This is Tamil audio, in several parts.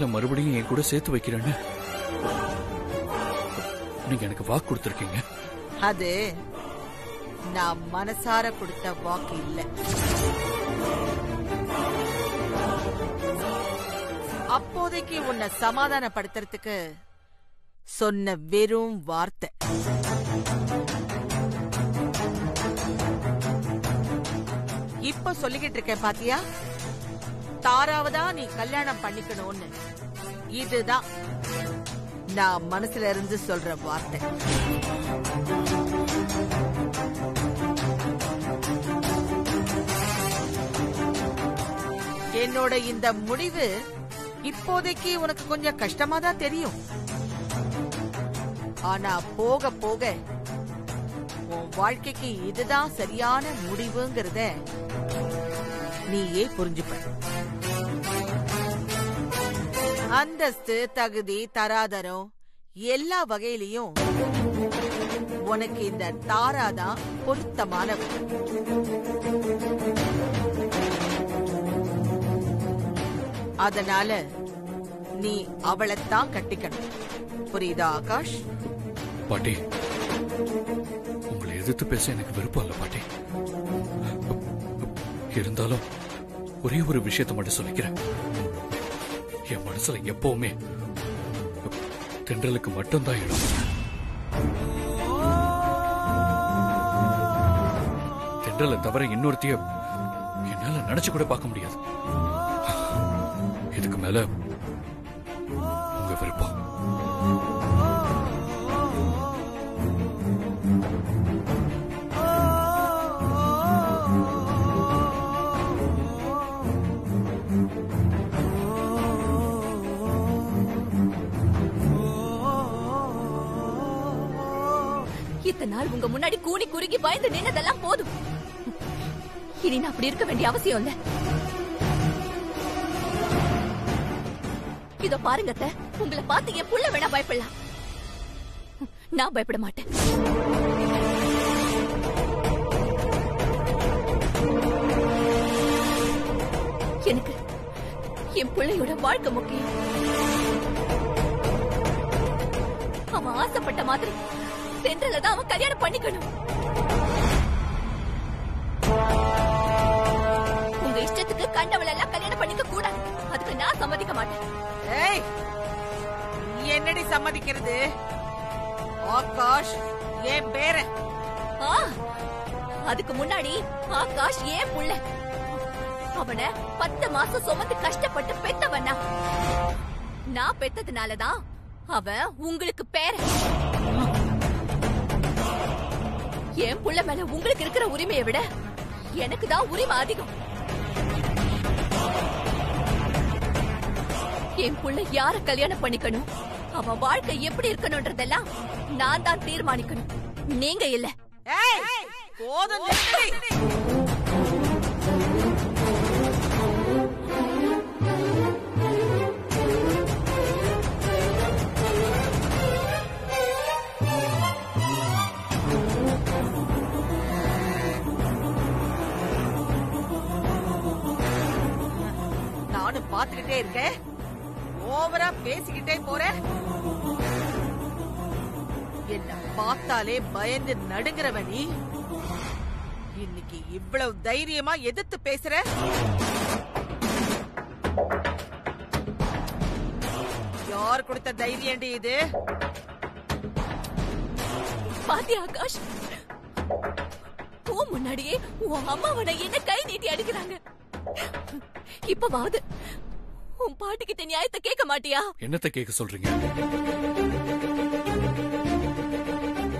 தென்றல மறுபடியும் என் கூட சேர்த்து வைக்கிறேன்னு. நீங்க எனக்கு வாக்கு கொடுத்துருக்கீங்க. அது நான் மனசார கொடுத்த வாக்கு இல்ல. அப்போதைக்கு உன்னை சமாதானப்படுத்துறதுக்கு சொன்ன வெறும் வார்த்தை. இப்ப சொல்லிக்கிட்டு இருக்கேன் பாத்தியா? தாராவதா நீ கல்யாணம் பண்ணிக்கணும்னு. இதுதான் நான் மனசுல இருந்து சொல்ற வார்த்தை. என்னோட இந்த முடிவு இப்போதைக்கு உனக்கு கொஞ்சம் கஷ்டமா தான் தெரியும். ஆனா போக போக உன் வாழ்க்கைக்கு இதுதான் சரியான முடிவுங்கிறத நீயே புரிஞ்சுப்ப. அந்தஸ்து தகுதி தராதரம் எல்லா வகையிலையும் உனக்கு இந்த தாராதான் பொருத்தமானவர் அதனால நீ அவளைத்தான் கட்டிக்கணும். புரியுதா ஆகாஷ்? பாட்டி உங்களை எதிர்த்து பேச எனக்கு விருப்பம் இல்ல பாட்டி. இருந்தாலும் ஒரே ஒரு விஷயத்தை மட்டும் சொல்லிக்கிறேன். என் மனசுல எப்பவுமே தென்றலுக்கு மட்டும்தான் இடம் தென்றலை தவிர இன்னொருத்திய என்னால நினைச்சு கூட பார்க்க முடியாது. இதுக்கு மேல இத்தனை நாள் உங்க முன்னாடி கூனி குறுகி பயந்து நின்னதெல்லாம் போதும். இனி நான் அப்படி இருக்க வேண்டிய அவசியம் இல்ல. இதோ பாருங்க உங்களை பார்த்து என் புள்ள வேணா பயப்படலாம். நான் பயப்பட மாட்டேன். எனக்கு என் பிள்ளையோட வாழ்க்கை முக்கியம். அவன் ஆசைப்பட்ட மாதிரி தென்றல தான் அவன் கல்யாணம் பண்ணிக்கணும். உங்க இஷ்டத்துக்கு கண்டவள எல்லாம் கல்யாணம் பண்ணிக்க கூடாது. அதுக்கு நான் சம்மதிக்க மாட்டேன். ஏய் நீ என்னடி சம்மதிக்கிறது? ஆகாஷ் என் பேரன். ஆ, அதுக்கு முன்னாடி ஆகாஷ் ஏன் புள்ள. அவன பத்து மாசம் சுமந்து கஷ்டப்பட்டு பெத்தவனா நான் பெத்ததுனாலதான் அவன் உங்களுக்கு பேரன். என் புள்ள மேல உங்களுக்கு இருக்கிற உரிமையை விட எனக்கு தான் உரிமை அதிகம். என் புள்ள யார கல்யாணம் பண்ணிக்கணும்? அவன் வாழ்க்கை எப்படி இருக்கணும்ன்றதெல்லாம் நான் தான் தீர்மானிக்கணும். நீங்க இல்ல. போதும் பேசிக்கிட்டே இருக்க? ஓவரா பேசிக்கிட்டே போற? என்ன பார்த்தாலே பயந்து நடுங்குறவ நீ. இன்னைக்கு இவ்வளவு தைரியமா எதிர்த்து பேசுற? யார் கொடுத்த தைரியம்டி இது? பாத்தி ஆகாஷ்? உன் முன்னாடியே உன் அம்மாவோட என்ன கை நீட்டி அடிக்கிறாங்க? இப்பவாவது உன் பாட்டி கிட்ட நியாயத்தை கேட்க மாட்டியா? என்னத்தை கேட்க சொல்றீங்க?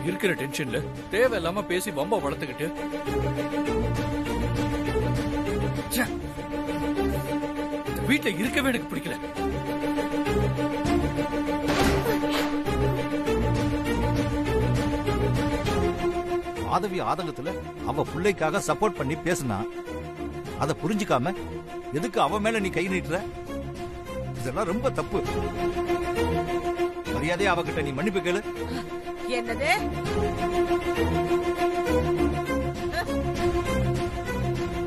இருக்கிற டென்ஷன்ல தேவையில்லாம பேசி வம்ப வளர்த்துக்கிட்டு. வீட்டுல இருக்கவே எனக்கு பிடிக்கல. மாதவி ஆதங்கத்துல அவ பிள்ளைக்காக சப்போர்ட் பண்ணி பேசுனா அத புரிஞ்சுக்காம எதுக்கு அவ மேல நீ கை நீட்டுற? இதெல்லாம் ரொம்ப தப்பு. மரியாதையா அவகிட்ட நீ மன்னிப்பு கேளு. என்னது?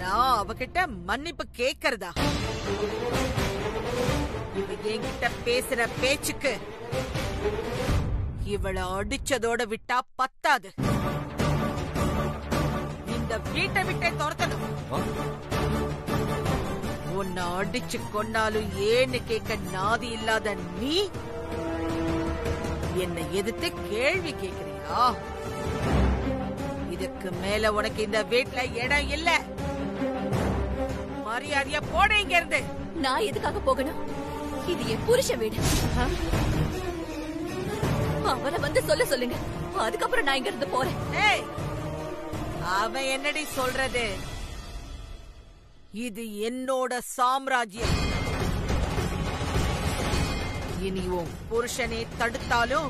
நான் அவகிட்ட மன்னிப்பு கேக்குறதா? என்கிட்ட பேசுற பேச்சுக்கு இவள அடிச்சதோட விட்டா பத்தாது. இந்த வீட்டை விட்டே துரத்தணும். உன்னை அடிச்சு கொன்னாலும் ஏன்னு கேட்க நாதி இல்லாத நீ? என்னை எதிர்த்து கேள்வி கேக்குறியா இதுக்கு மேல உனக்கு இந்த வீட்ல இடம் இல்ல. மரியாதையா போட இங்க இருந்து நான் எதுக்காக போகணும்? இது என் புருஷ வீடு? அவரை வந்து சொல்ல சொல்லுங்க. அதுக்கப்புறம் நான் இங்க இருந்து போறேன். ஏய், அவன் என்னடி சொல்றது? இது என்னோட சாம்ராஜ்யம். இனி உன் புருஷனை தடுத்தாலும்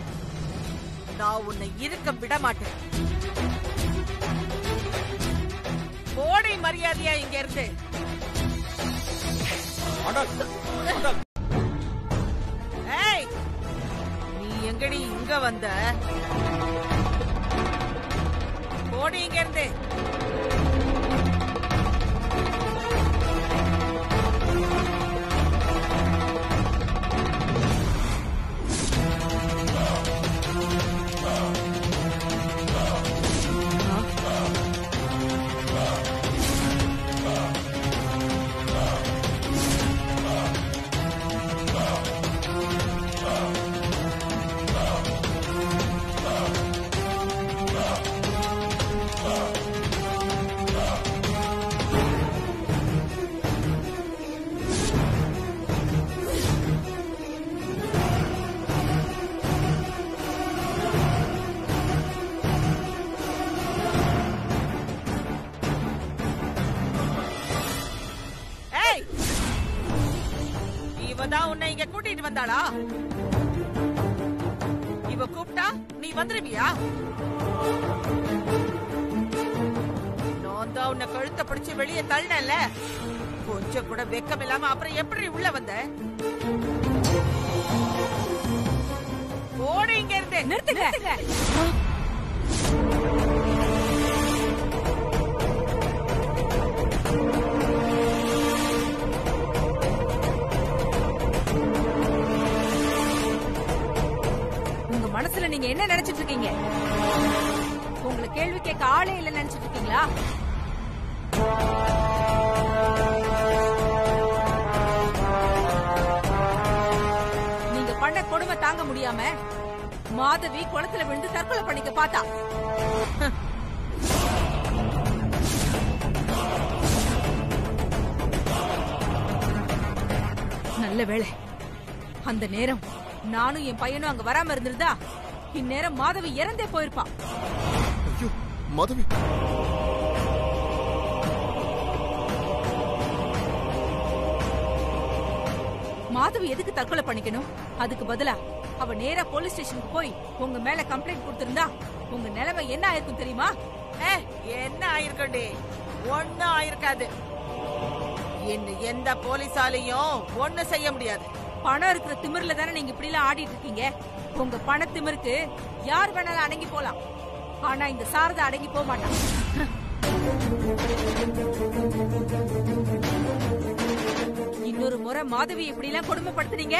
நான் உன்னை இருக்க விட மாட்டேன். கோடை மரியாதையா இங்க இருந்து. ஏய் நீ எங்கடி இங்க வந்த? கோடி இங்க இருந்து. வந்தாளா இவ கூப்பிட்டா நீ வந்துருவியா? நான் தான் உன்னை கழுத்த பிடிச்சு வெளியே தள்ளல கொஞ்சம் கூட வெக்கம் இல்லாம அப்புறம் எப்படி உள்ள வந்த? ஓடு இங்க இருந்து. நிறுத்துங்க. என்ன நினைச்சிட்டு இருக்கீங்க உங்களை கேள்வி கேட்க ஆளே இல்ல நினைச்சிட்டு இருக்கீங்களா நீங்க பண்ண கொடுமை தாங்க முடியாம மாதவி குளத்துல விழுந்து தற்கொலை பண்ணிக்க பார்த்தா. நல்ல வேளை. அந்த நேரம் நானும் என் பையனும் அங்க வராம இருந்திருந்தா இந்நேரம் மாதவி இறந்தே போயிருப்பா. ஐயோ மாதவி. மாதவி எதுக்கு தற்கொலை பண்ணிக்கணும்? அதுக்கு பதிலா அவ நேரா போலீஸ் ஸ்டேஷனுக்கு போய் உங்க மேல கம்ப்ளைண்ட் கொடுத்திருந்தா உங்க நிலைமை என்ன ஆயிருக்கும் தெரியுமா? ஏ, என்ன ஆயிருக்கண்டி ஒண்ணும் ஆயிருக்காது. இன்னும் எந்த போலீஸாலையும் ஒண்ணு செய்ய முடியாது. பணம் இருக்கிற திமிர்ல தானே நீங்க இப்படி எல்லாம் ஆடிட்டு இருக்கீங்க? உங்க பண திமிருக்கு யார் வேணாலும் அடங்கி போலாம். ஆனா இந்த சாரதா அடங்கி போக மாட்டான் இன்னொரு முறை மாதவி இப்படி எல்லாம் கொடுமைப்படுத்துனீங்க?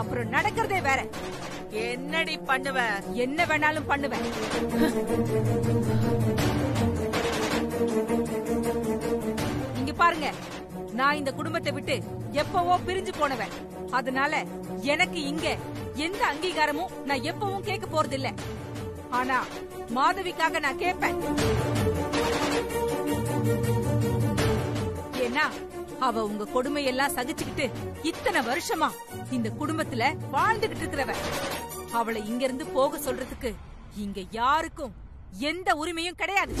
அப்புறம் நடக்கிறதே வேற. என்னடி பண்ணுவ? என்ன வேணாலும் பண்ணுவேன் இங்க பாருங்க. நான் இந்த குடும்பத்தை விட்டு எப்பவோ பிரிஞ்சு போனவன். அதனால எனக்கு இங்க எந்த அங்கீகாரமும் நான் எப்பவும் கேட்க போறதில்ல. ஆனா மாதவிக்காக நான் கேட்பேன். ஏன்னா அவ உங்க கொடுமையெல்லாம் சகிச்சுக்கிட்டு இத்தனை வருஷமா இந்த குடும்பத்துல வாழ்ந்துகிட்டு இருக்கிறவ. அவளை இங்க இருந்து போக சொல்றதுக்கு இங்க யாருக்கும் எந்த உரிமையும் கிடையாது.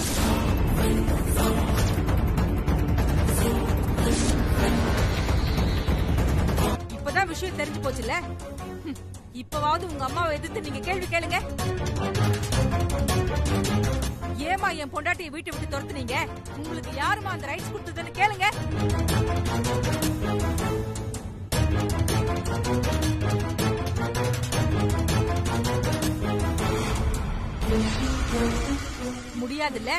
விஷயம் தெரிஞ்சு போச்சுல இப்பவாவது உங்க அம்மாவை எதிர்த்து நீங்க கேள்வி கேளுங்க. ஏமா என் பொண்டாட்டியை வீட்டை விட்டு துரத்துனீங்க? உங்களுக்கு யாருமா அந்த ரைட்ஸ் கொடுத்ததுன்னு கேளுங்க. முடியாதுல்ல?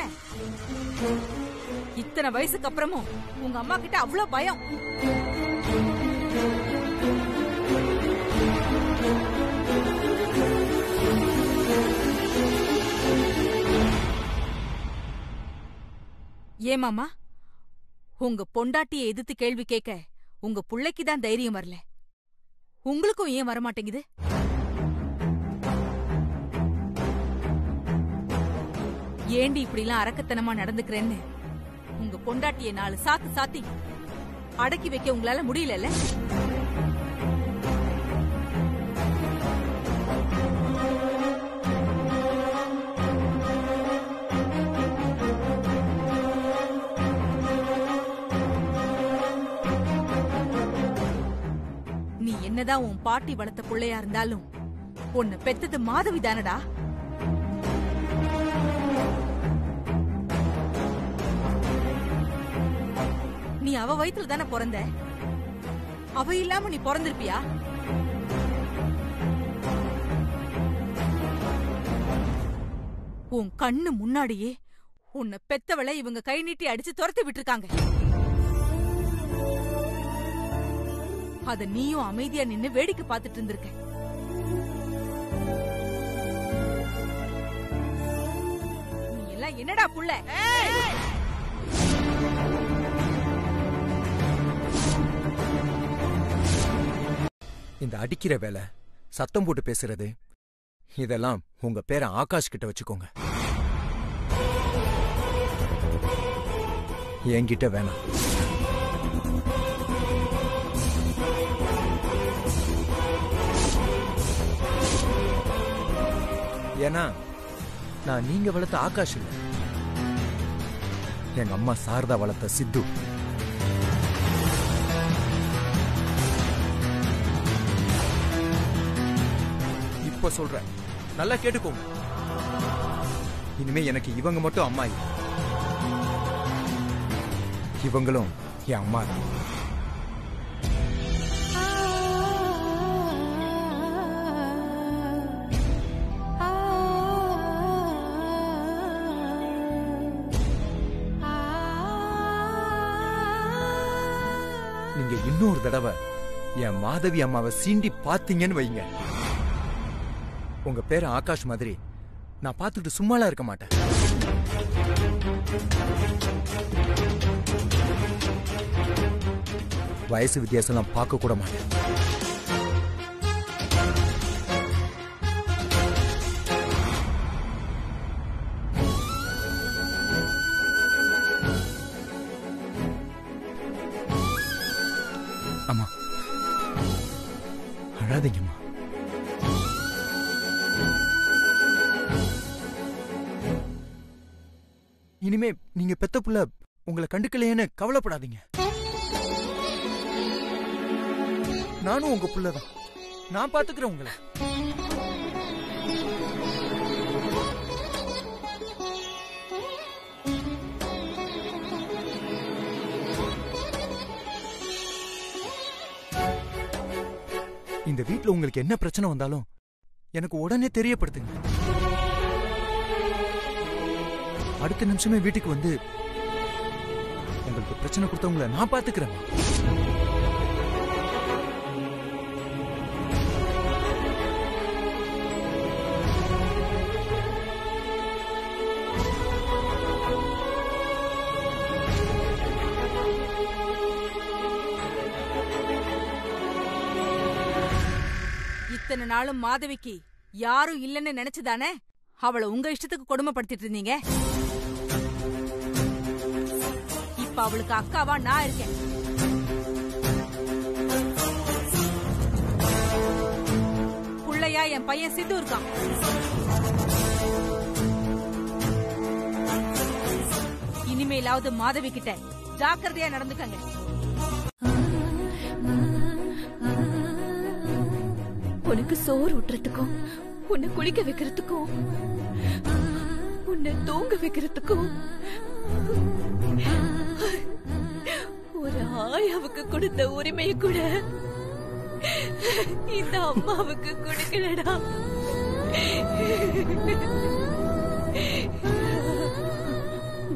இத்தனை வயசுக்கு அப்புறமும் உங்க அம்மா கிட்ட அவ்வளவு பயம். ஏமாமா உங்க பொண்டாட்டியை எதிர்த்து கேள்வி கேட்க உங்க புள்ளைக்கு தான் தைரியம் வரல. உங்களுக்கும் ஏன் வரமாட்டேங்குது? ஏண்டி இப்படிலாம் அரக்கத்தனமா நடந்துக்கிறேன்னு? உங்க பொண்டாட்டிய நாலு சாத்து சாத்தி அடக்கி வைக்க உங்களால முடியலல்ல? என்னதான் உன் பாட்டி வளர்த்த புள்ளையா இருந்தாலும் உன்னை பெத்தது மாதவி தானடா. நீ அவ வயிற்றுல தானே பிறந்த? அவ இல்லாம நீ பிறந்திருப்பியா? உன் கண்ணு முன்னாடியே உன்னை பெத்தவளை இவங்க கை நீட்டி அடிச்சு துரத்தி விட்டுருக்காங்க. அத நீயும் அமைதியா நின்னு வேடிக்கை பார்த்துட்டு இருந்திருக்க. நீ எல்லாம் என்னடா புள்ள? இந்த அடிக்கிற வேலை சத்தம் போட்டு பேசுறது இதெல்லாம் உங்க பேரை ஆகாஷ் கிட்ட வச்சுக்கோங்க. என்கிட்ட வேணாம். ஏன்னா நான் நீங்க வளர்த்த ஆகாஷ் இல்ல. எங்க அம்மா சாரதா வளர்த்த சித்து. இப்ப சொல்றேன் நல்லா கேட்டுக்கோங்க இனிமே எனக்கு இவங்க மட்டும் அம்மா இவங்களும் என் அம்மா தான். இன்னொரு தடவை என் மாதவி அம்மாவை சீண்டி பார்த்தீங்கன்னு வைங்க. உங்க பேரு ஆகாஷ் மாதிரி. நான் பார்த்துட்டு சும்மாலாம் இருக்க மாட்டேன். வயசு வித்தியாசம்லாம் பார்க்க கூட மாட்டேன். நீங்க பெத்த புள்ள உங்களை கண்டுக்கலையேன்னு கவலைப்படாதீங்க. நானும் உங்க புள்ளதான். நான் பாத்துக்கிறேன் உங்களை. இந்த வீட்டுல உங்களுக்கு என்ன பிரச்சனை வந்தாலும் எனக்கு உடனே தெரியப்படுத்துங்க. அடுத்த நிமிஷமே வீட்டுக்கு வந்து உங்களுக்கு பிரச்சனை கொடுத்தவங்கள நான் பாத்துக்கிறேன் இத்தனை நாளும் மாதவிக்கு யாரும் இல்லைன்னு நினைச்சுதானே? அவளை உங்க இஷ்டத்துக்கு கொடுமைப்படுத்திட்டு இருந்தீங்க? இப்ப அவளுக்கு அக்காவா நான் இருக்கேன். புள்ளையா என் பையன் சித்து இருக்கான். இனிமேலாவது மாதவி கிட்ட ஜாக்கிரதையா நடந்துக்கங்க. உனக்கு சோறு ஊட்டுறதுக்கும் உன்னை குளிக்க வைக்கிறதுக்கும் உன்னை தூங்க வைக்கிறதுக்கும் ஒரு கொடுத்த உரிமையை கூட இந்த அம்மாவுக்கு கொடுக்கலடா.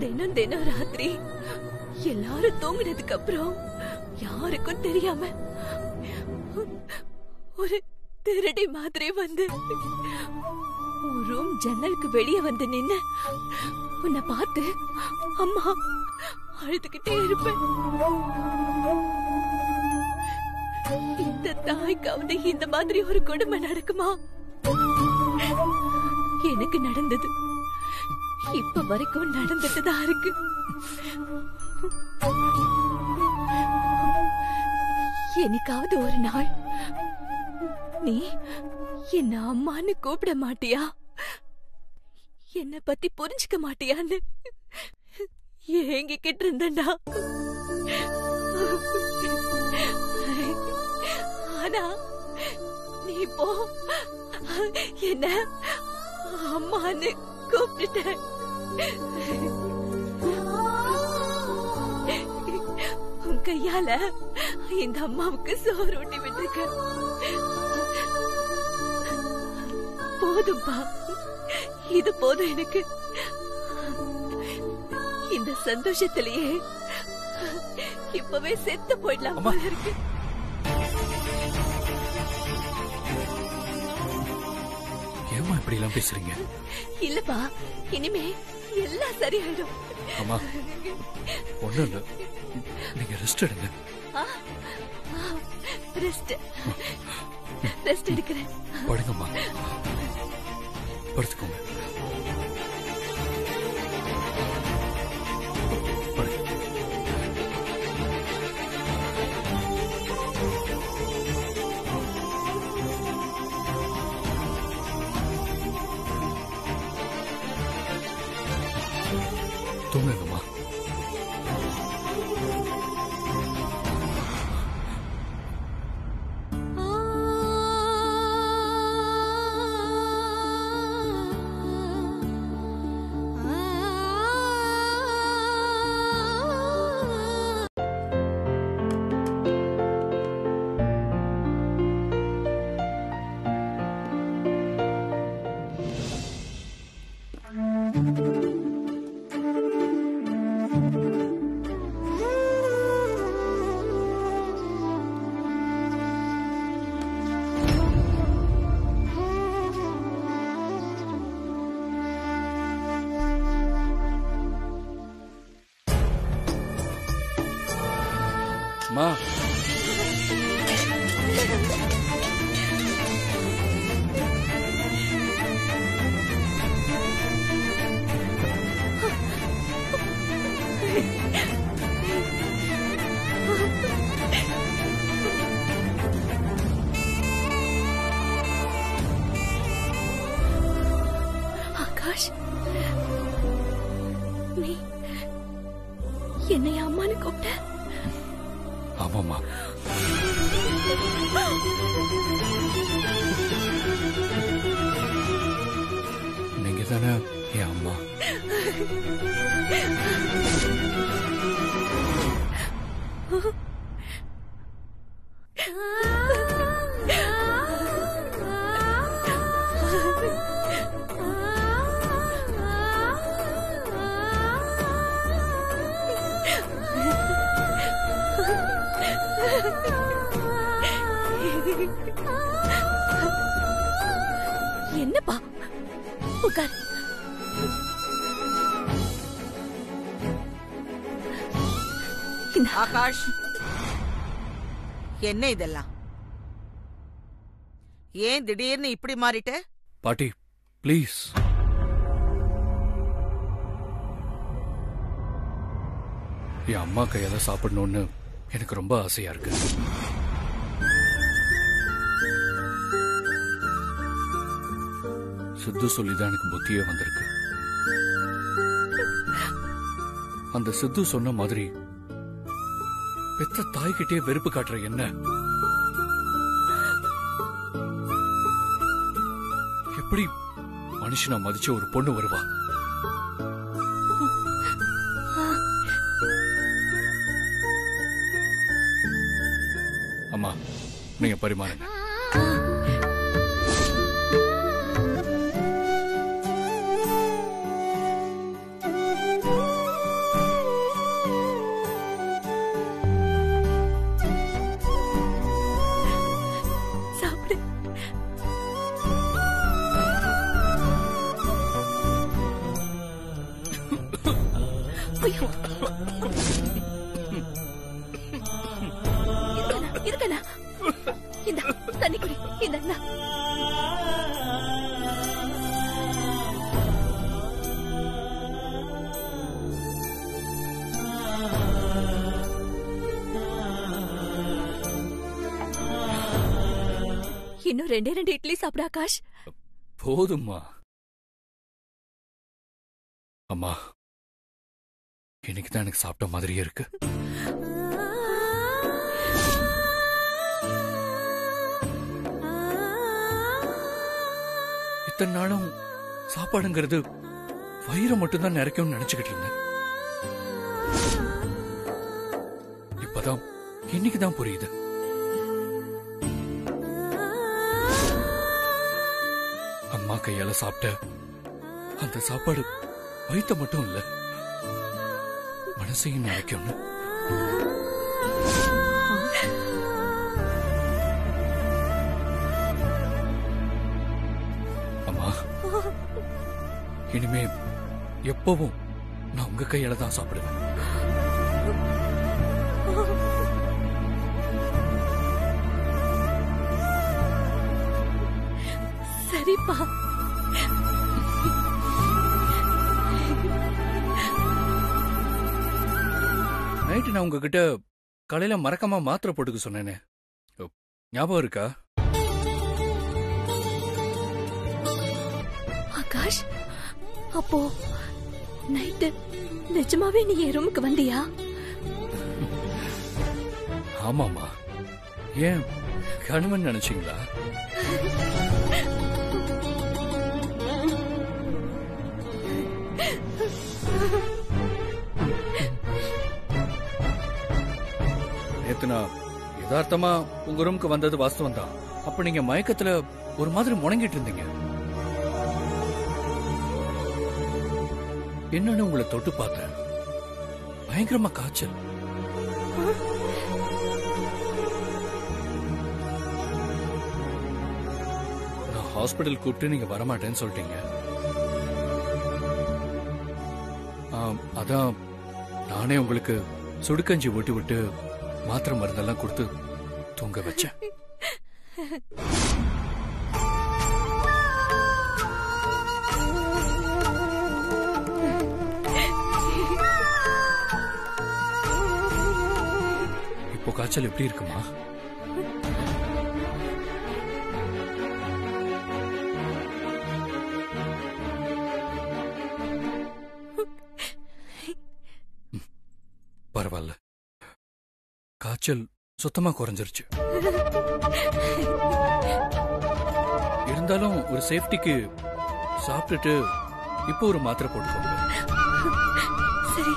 தினம் தினம் ராத்திரி எல்லாரும் தூங்கினதுக்கு அப்புறம் யாருக்கும் தெரியாம ஒரு திருடி மாதிரி வந்து ரூம் ஜன்னலுக்கு வெளியே வந்து நின்னு உன்னை பார்த்து அம்மா அழுதுகிட்டே இருப்பேன். இந்த தாய்க்காவது இந்த மாதிரி ஒரு கொடுமை நடக்குமா? எனக்கு நடந்தது. இப்ப வரைக்கும் நடந்துட்டு தான் இருக்கு. என்னைக்காவது ஒரு நாள் நீ என்ன அம்மான்னு கூப்பிட மாட்டியா? என்ன பத்தி புரிஞ்சுக்க மாட்டியான்னு? ஏங்கிக்கிட்டு இருந்தேன்டா ஆனா நீ இப்போ என்ன அம்மான்னு கூப்பிட்டுட்ட உன் கையால இந்த அம்மாவுக்கு சோறு ஊட்டி விட்டுருக்க போதும்பா. இது போதும் எனக்கு. இந்த சந்தோஷத்திலேயே இப்பவே செத்து போயிடலாம். போல இருக்கு. ஏமா இப்படி எல்லாம் பேசுறீங்க? இல்லப்பா இனிமே எல்லாம் சரியாயிடும். அம்மா ஒண்ணும் இல்ல. நீங்க ரெஸ்ட் எடுங்க. ரெஸ்ட் ரெஸ்ட் எடுக்கிறேன். படுங்கம்மா. படுத்துக்கோங்க. தூங்குங்கம்மா அம்மா ஆகாஷ் ஆகாஷ் என்ன இதெல்லாம்? ஏன் திடீர்னு இப்படி மாறிட்ட? பாட்டி ப்ளீஸ். என் அம்மா கையால சாப்பிடணும்னு எனக்கு ரொம்ப ஆசையா இருக்கு. சித்து சொல்லிதான் எனக்கு புத்தியே வந்திருக்கு. அந்த சித்து சொன்ன மாதிரி பெத்த தாய்கிட்டே வெறுப்பு காட்டுற என்ன? எப்படி மனுஷனா மதிச்ச ஒரு பொண்ணு வருவா? அம்மா நீங்க பரிமாறுங்க. ரெண்டே ரெண்டு இட்லி சாப்பிடு ஆகாஷ். போதும்மா. அம்மா இன்னைக்கு தான் எனக்கு சாப்பிட்ட மாதிரியே இருக்கு. இத்தனை நாளும் சாப்பாடுங்கிறது வயிறை மட்டும்தான் நிறைக்கும்னு நினைச்சுக்கிட்டு இருந்தேன். இப்பதான் இன்னைக்கு தான் புரியுது. கையால சாப்பிட்ட அந்த சாப்பாடு வயித்த மட்டும் இல்ல மனசையும் நிறைக்கும்னு அம்மா இனிமே எப்பவும் நான் உங்க கையால தான் சாப்பிடுவேன். சரிப்பா. நைட்டு நான் உங்ககிட்ட காலையில மறக்காம மாத்திரை போட்டுக்க சொன்னேனே. ஞாபகம் இருக்கா? ஆகாஷ் அப்போ நைட்டு நிஜமாவே நீ என் ரூமுக்கு வந்தியா? ஆமாமா ஏன் கணுவன் நினைச்சீங்களா? நேத்து யதார்த்தமா உங்க ரூமுக்கு வந்தது வாஸ்தவம் தான் அப்ப நீங்க மயக்கத்துல ஒரு மாதிரி முணங்கிட்டு இருந்தீங்க. என்னன்னு உங்களை தொட்டு பார்த்தேன். பயங்கரமா காய்ச்சல். நான் ஹாஸ்பிடல் கூப்பிட்டு நீங்க வரமாட்டேன்னு சொல்லிட்டீங்க. அதான் நானே உங்களுக்கு சுடுக்கஞ்சி ஓட்டி விட்டு மாத்திரை மருந்தெல்லாம் கொடுத்து தூங்க வச்சேன். இப்போ காய்ச்சல் எப்படி இருக்குமா? பரவாயில்ல. காய்ச்சல் சுத்தமா குறைஞ்சிருச்சு. இருந்தாலும் ஒரு சேஃப்டிக்கு சாப்பிட்டுட்டு இப்போ ஒரு மாத்திரை போட்டுக்கோங்க. சரி.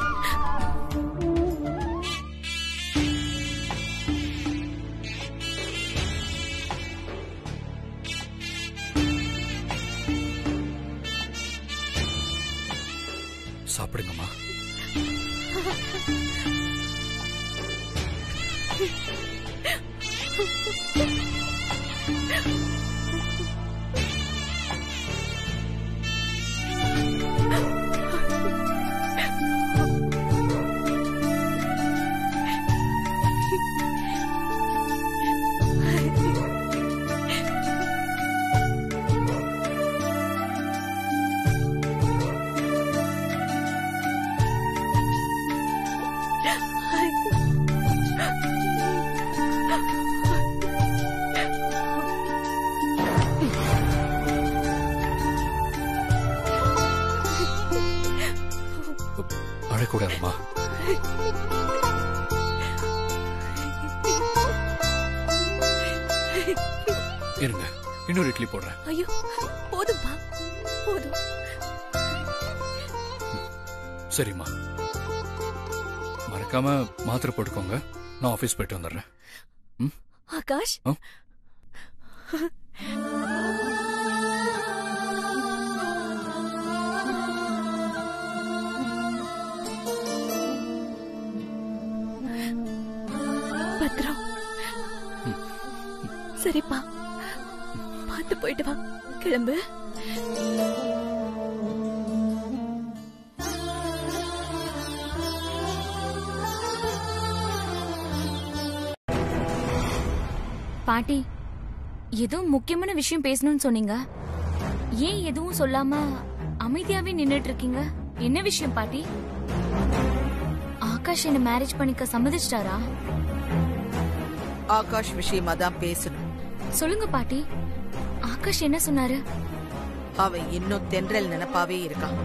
இன்னொரு இட்லி போடுறேன். ஐயோ போதும்பா போதும். சரிம்மா. மறக்காம மாத்திரை போட்டுக்கோங்க. நான் ஆபீஸ் போயிட்டு வந்துடுறேன். ஆகாஷ்? சரிப்பா. பார்த்து போயிட்டு வா. கிளம்பு. பாட்டி ஏதோ முக்கியமான விஷயம் பேசணும்னு சொன்னீங்க. ஏன் எதுவும் சொல்லாம அமைதியாவே நின்றுட்டு இருக்கீங்க என்ன விஷயம் பாட்டி? ஆகாஷ் என்ன மேரேஜ் பண்ணிக்க சம்மதிச்சிட்டாரா? ஆகாஷ் விஷயமா தான் பேசணும். சொல்லுங்க பாட்டி. ஆகாஷ் என்ன சொன்னாரு? அவன் இன்னும் தென்றல் நினைப்பாவே இருக்கான்.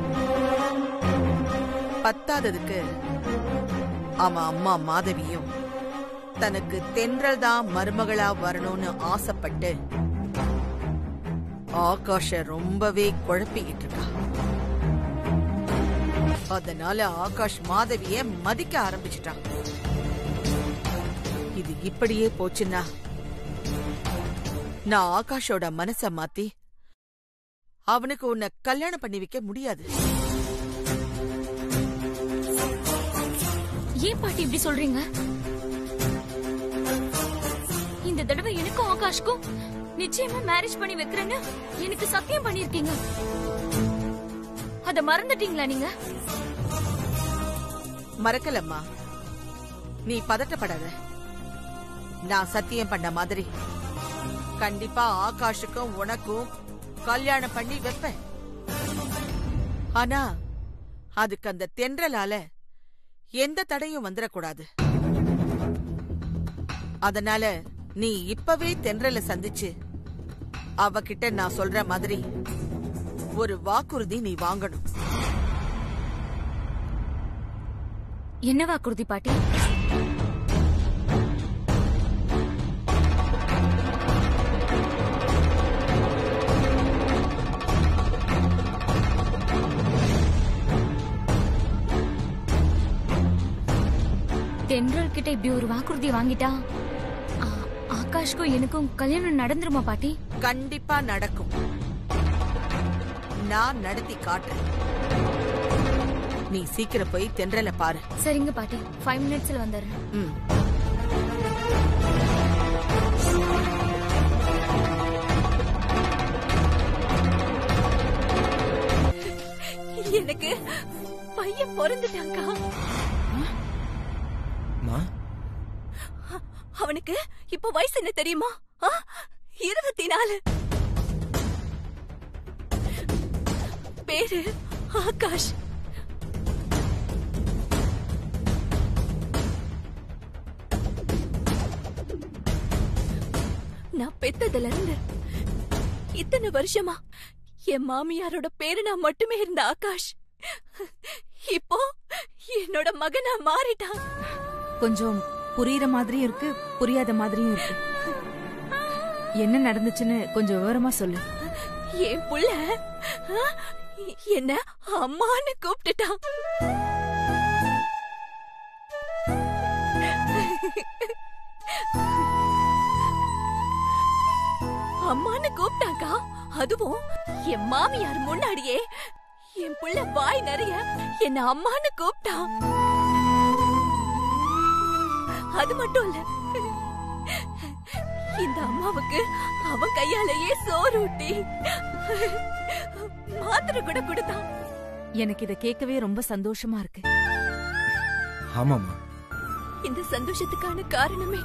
பத்தாததுக்கு அவன் அம்மா மாதவியும் தனக்கு தென்றல் தான் மருமகளா வரணும்னு ஆசைப்பட்டு ஆகாஷ ரொம்பவே குழப்பிக்கிட்டு இருக்கா. அதனால ஆகாஷ் மாதவிய மதிக்க ஆரம்பிச்சிட்டான். இது இப்படியே போச்சுன்னா நான் ஆகாஷோட மனச மாத்தி அவனுக்கு உன்னை கல்யாணம் பண்ணி வைக்க முடியாது. ஏன் பாட்டி இப்படி சொல்றீங்க? இந்த தடவை எனக்கும் ஆகாஷ்க்கும் நிச்சயமா மேரேஜ் பண்ணி வைக்கிறேன்னு எனக்கு சத்தியம் பண்ணிருக்கீங்க அத மறந்துட்டீங்களா நீங்க? மறக்கலம்மா. நீ பதட்டப்படாத. நான் சத்தியம் பண்ண மாதிரி கண்டிப்பா ஆகாஷுக்கும் உனக்கும் கல்யாணம் பண்ணி வைப்பேன். ஆனா அதுக்கு அந்த தென்றலால எந்த தடையும் வந்துடக்கூடாது அதனால நீ இப்பவே தென்றல சந்திச்சு அவகிட்ட நான் சொல்ற மாதிரி ஒரு வாக்குறுதி நீ வாங்கணும். என்ன வாக்குறுதி பாட்டி? கிட்ட இப்படி ஒரு வாக்குறுதி வாங்கிட்டா ஆ- ஆகாஷ்க்கும் எனக்கும் கல்யாணம் நடந்துருமா பாட்டி? கண்டிப்பா நடக்கும். நான் நடத்தி காட்டுறேன். நீ சீக்கிரம் போய் தென்றல பாரு. சரிங்க பாட்டி. ஃபைவ் மினிட்ஸ்ல வந்துடுறேன். ம். எனக்கு பையன் பிறந்துட்டாங்கா மா அவனுக்கு இப்ப வயசு என்ன தெரியுமா? இருபத்தி நாலு. பேரு ஆகாஷ். நான் பெத்ததுல இருந்து இத்தனை வருஷமா என் மாமியாரோட பேரு நான் மட்டுமே இருந்த ஆகாஷ். இப்போ என்னோட மகனா மாறிட்டான். கொஞ்சம் புரியுற மாதிரியும் இருக்கு புரியாத மாதிரியும் இருக்கு. என்ன நடந்துச்சுன்னு கொஞ்சம் விவரமா சொல்லு. என் புள்ள என்ன அம்மான்னு கூப்பிட்டுட்டான். அம்மான்னு கூப்பிட்டாக்கா? அதுவும் என் மாமியார் முன்னாடியே. என் புள்ள வாய் நிறைய என்ன அம்மான்னு கூப்பிட்டான். அது மட்டும் இல்ல. இந்த அம்மாவுக்கு அவன் கையாலேயே சோறு ஊட்டி மாத்திரை கூட கொடுத்தான். எனக்கு இத கேட்கவே ரொம்ப சந்தோஷமா இருக்கு. ஆமாமா இந்த சந்தோஷத்துக்கான காரணமே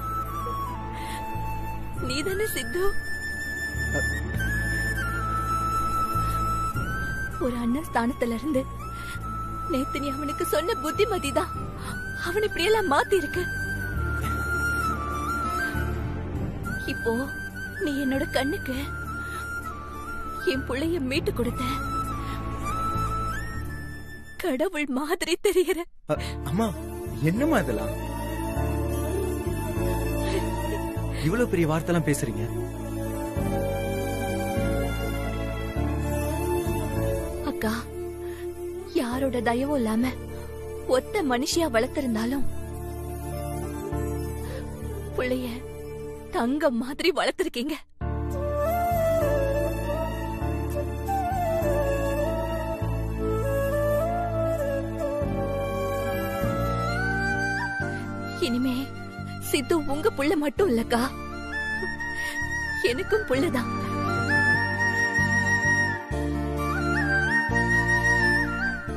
நீதானே சித்து? ஒரு அண்ணன் ஸ்தானத்துல இருந்து நேத்து நீ அவனுக்கு சொன்ன புத்திமதி தான் அவன் இப்படியெல்லாம் மாத்தி இருக்கு இப்போ நீ என்னோட கண்ணுக்கு என் புள்ளைய மீட்டு கொடுத்த. கடவுள் மாதிரி தெரியற. அம்மா என்னம்மா இதெல்லாம்? இவ்வளவு பெரிய வார்த்தைலாம் பேசுறீங்க. அக்கா யாரோட தயவும் இல்லாம ஒத்த மனுஷியா வளர்த்திருந்தாலும் புள்ளைய தங்கம் மாதிரி வளர்த்திருக்கீங்க. இனிமே சித்து உங்க புள்ள மட்டும் இல்லக்கா. எனக்கும் புள்ளதான்.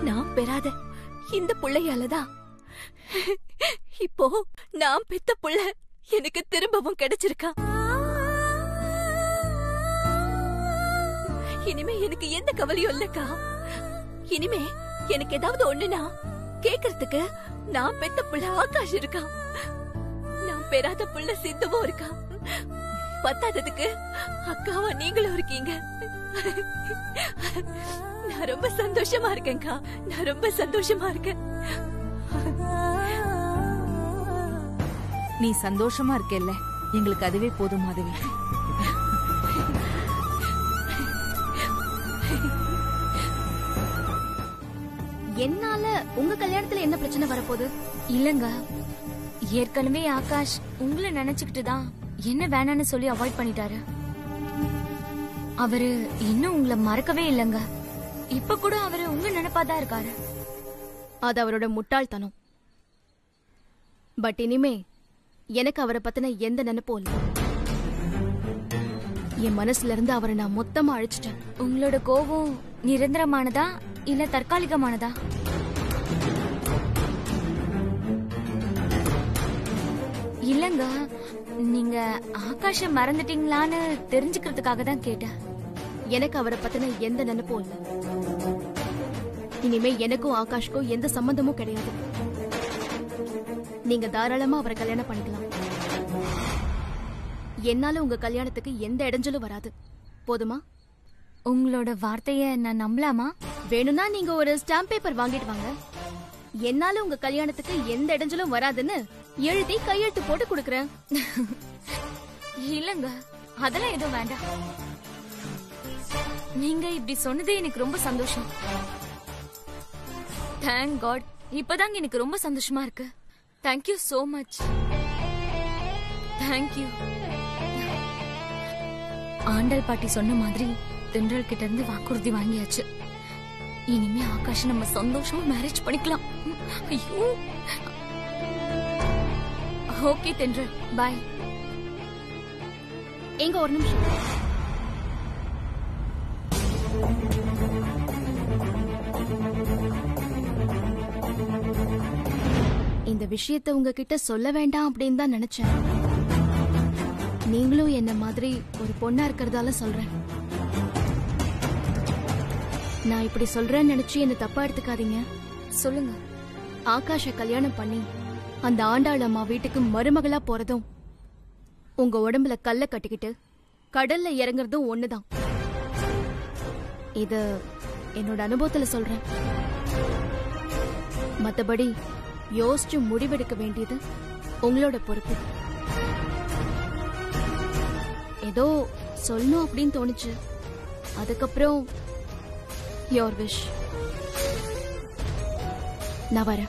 நான் பெறாத இந்த புள்ளையாலதான். இப்போ நான் பெத்த புள்ள. எனக்கு திரும்பவும் கிடைச்சிருக்கா. இனிமே எனக்கு எந்த கவலையும் இல்லக்கா. இனிமே எனக்கு ஏதாவது ஒண்ணுனா கேக்குறதுக்கு நான் பெத்த புள்ள ஆகாஷ் இருக்கா. நான் பெறாத புள்ள சித்தவும் இருக்கா. பத்தாததுக்கு அக்காவா நீங்களும் இருக்கீங்க. நான் ரொம்ப சந்தோஷமா இருக்கேன்க்கா. நான் ரொம்ப சந்தோஷமா இருக்கேன். நீ சந்தோஷமா இருக்கேல்ல? எங்களுக்கு அதுவே போதும் மாதவி. என்னால உங்க கல்யாணத்துல என்ன பிரச்சனை வரப்போகுது? இல்லங்க. ஏற்கனவே ஆகாஷ் உங்களை நினைச்சுக்கிட்டு தான் என்ன வேணான்னு சொல்லி அவாய்ட் பண்ணிட்டாரு. அவரு இன்னும் உங்களை மறக்கவே இல்லைங்க. இப்ப கூட அவரு உங்க நினைப்பாதான் இருக்காரு. அது அவரோட முட்டாள்தனம். பட் இனிமே எனக்கு அவரை பத்தின எந்த நினைப்பும் இல்ல. என் மனசுல இருந்து அவரை நான் மொத்தமா அழிச்சிட்டேன். உங்களோட கோபம் நிரந்தரமானதா இல்ல தற்காலிகமானதா? இல்லங்க நீங்க ஆகாஷ மறந்துட்டீங்களான்னு தெரிஞ்சுக்கிறதுக்காக தான் கேட்டேன். எனக்கு அவரை பத்தின எந்த நினைப்பும் இல்ல. இனிமே எனக்கும் ஆகாஷ்க்கும் எந்த சம்பந்தமும் கிடையாது. நீங்க தாராளமா அவரை கல்யாணம் பண்ணிக்கலாம். என்னால உங்க கல்யாணத்துக்கு எந்த இடைஞ்சலும் வராது. போதுமா? உங்களோட வார்த்தைய நான் நம்பலாமா? வேணும்னா நீங்க ஒரு ஸ்டாம்ப் பேப்பர் வாங்கிட்டு வாங்க. என்னால உங்க கல்யாணத்துக்கு எந்த இடைஞ்சலும் வராதுன்னு எழுதி கையெழுத்து போட்டு கொடுக்கறேன். இல்லங்க அதெல்லாம் எதுவும் வேண்டாம். நீங்க இப்படி சொன்னதே எனக்கு ரொம்ப சந்தோஷம். தேங்க் காட் இப்பதாங்க எனக்கு ரொம்ப சந்தோஷமா இருக்கு. Thank you so much thank you Andal பாட்டி சொன்ன மாதிரி தென்றல் கிட்ட இருந்து வாக்குறுதி வாங்கியாச்சு. இனிமே ஆகாஷ் நம்ம சந்தோஷமா மேரேஜ் பண்ணிக்கலாம். ஐயோ. ஓகே தென்றல். பாய் எங்க ஒரு நிமிஷம். இந்த விஷயத்த உங்ககிட்ட சொல்ல வேண்டாம் அப்படின்னு தான் நினைச்சேன். நீங்களும் என்ன மாதிரி ஒரு பொண்ணா இருக்கிறதால சொல்றேன். நான் இப்படி சொல்றேன்னு நினைச்சு என்ன தப்பா எடுத்துக்காதீங்க. சொல்லுங்க. ஆகாஷ கல்யாணம் பண்ணி அந்த ஆண்டாள் அம்மா வீட்டுக்கு மருமகளா போறதும் உங்க உடம்புல கல்ல கட்டிக்கிட்டு கடல்ல இறங்குறதும் ஒண்ணுதான். இது என்னோட அனுபவத்துல சொல்றேன். மத்தபடி யோசிச்சு முடிவெடுக்க வேண்டியது உங்களோட பொறுப்பு. ஏதோ சொல்லணும் அப்படின்னு தோணுச்சு. அதுக்கப்புறம் யோர் விஷ் நான் வரேன்.